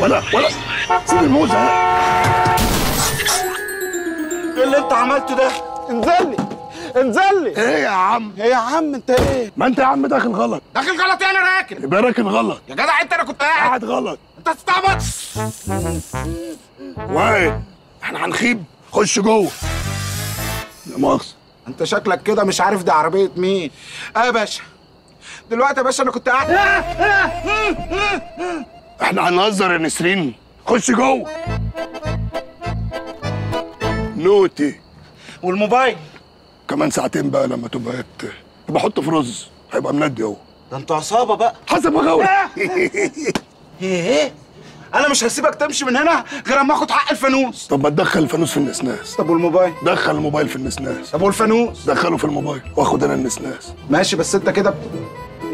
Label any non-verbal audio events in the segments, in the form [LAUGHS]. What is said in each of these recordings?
ولا ولا سيب الموزة. إيه اللي انت عملته ده؟ انزل لي انزل لي إيه يا عم؟ إيه يا عم انت إيه؟ ما انت يا عم داخل غلط. داخل غلط أنا راكن يبقى راكن غلط. يا جدع انت أنا كنت قاعد. قاعد غلط. انت تستعبط وايه إحنا هنخيب. خش جوه. لا مؤاخذة. انت شكلك كده مش عارف دي عربية مين. آه يا باشا. دلوقتي يا باشا أنا كنت قاعد. [LAUGHS] إحنا هنهزر يا نسرين. خش جوه. نوتي. والموبايل؟ كمان ساعتين بقى لما تبقى ت- يبقى حطه في رز. هيبقى مندي اهو. ده أنتوا عصابة بقى. حسب مغاوري إيه؟ أنا مش هسيبك تمشي من هنا غير أما آخد حق الفانوس. طب ما تدخل الفانوس في النسناس. طب والموبايل؟ دخل الموبايل في النسناس. طب والفانوس؟ دخله في الموبايل واخد أنا النسناس. ماشي بس أنت كده ب...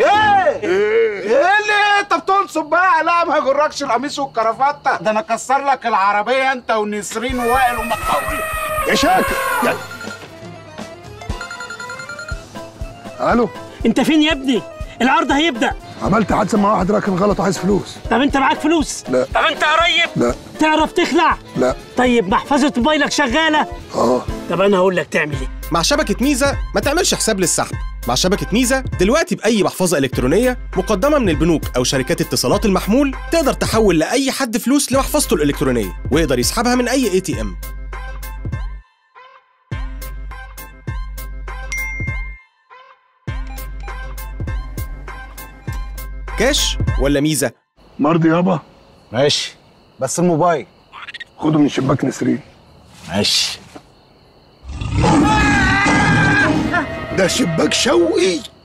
إيه؟ إيه؟ بتنصب بقى لا ما يغركش القميص والكرافتة. ده أنا أكسر لك العربية أنت ونسرين ووائل ومقاوي. يا شاكر. يا ألو؟ أنت فين يا ابني؟ العرض هيبدأ. عملت حادثة مع واحد راكن غلط وعايز فلوس. طب أنت معاك فلوس؟ لا. طب أنت قريب لا. تعرف تخلع؟ لا. طيب محفظة موبايلك شغالة؟ آه. طب أنا هقول لك تعمل إيه؟ مع شبكة ميزة ما تعملش حساب للسحب. مع شبكة ميزة دلوقتي بأي محفظة إلكترونية مقدمة من البنوك أو شركات اتصالات المحمول تقدر تحول لأي حد فلوس لمحفظته الإلكترونية ويقدر يسحبها من أي ATM كاش ولا ميزة؟ مرضي يابا. ماشي. بس الموبايل. خده من شباك نسرين. ماشي. ده شباك شوقي.